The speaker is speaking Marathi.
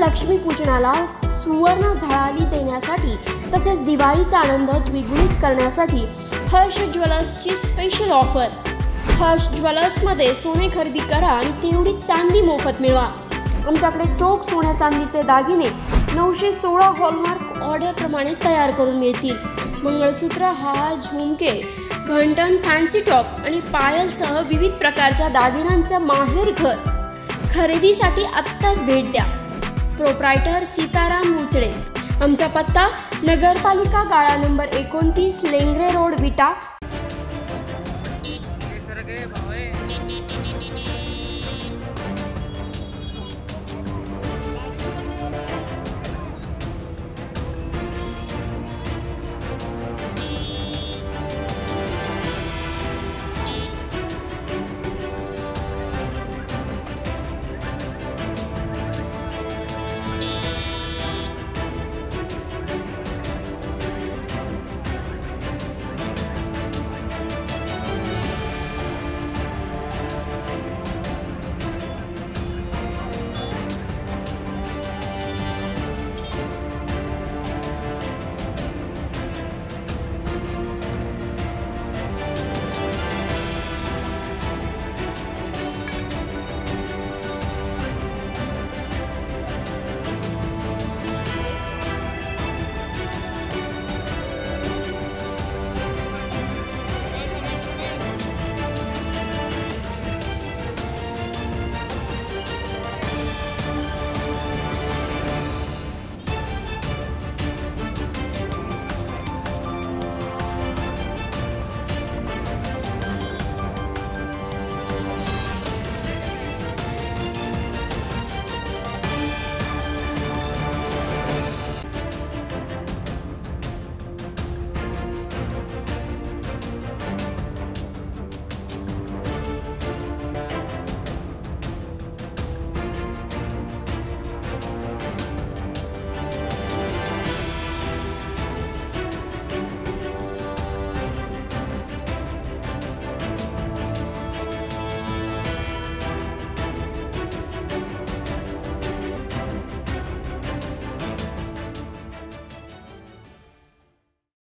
लक्ष्मीपूजनाला सुवर्ण झळाली देण्यासाठी तसेच दिवाळीचा आनंद द्विगुणित करण्यासाठी हर्ष ज्वेलर्सची स्पेशल ऑफर हर्ष ज्वेलर्समध्ये सोने खरेदी करा आणि तेवढी चांदी मोफत मिळवा. आमच्याकडे चोख सोन्या चांदीचे दागिने नऊशे सोळा हॉलमार्क ऑर्डरप्रमाणे तयार करून मिळतील. मंगळसूत्र हार झुमके घंटण फॅन्सी टॉप आणि पायलसह विविध प्रकारच्या दागिन्यांचं माहेर घर. खरेदीसाठी आत्ताच भेट द्या. प्रोप्रायटर सीताराम मुचडे. आमचा पत्ता नगरपालिका गाळा नंबर एकोणतीस लेंगरे रोड विटा.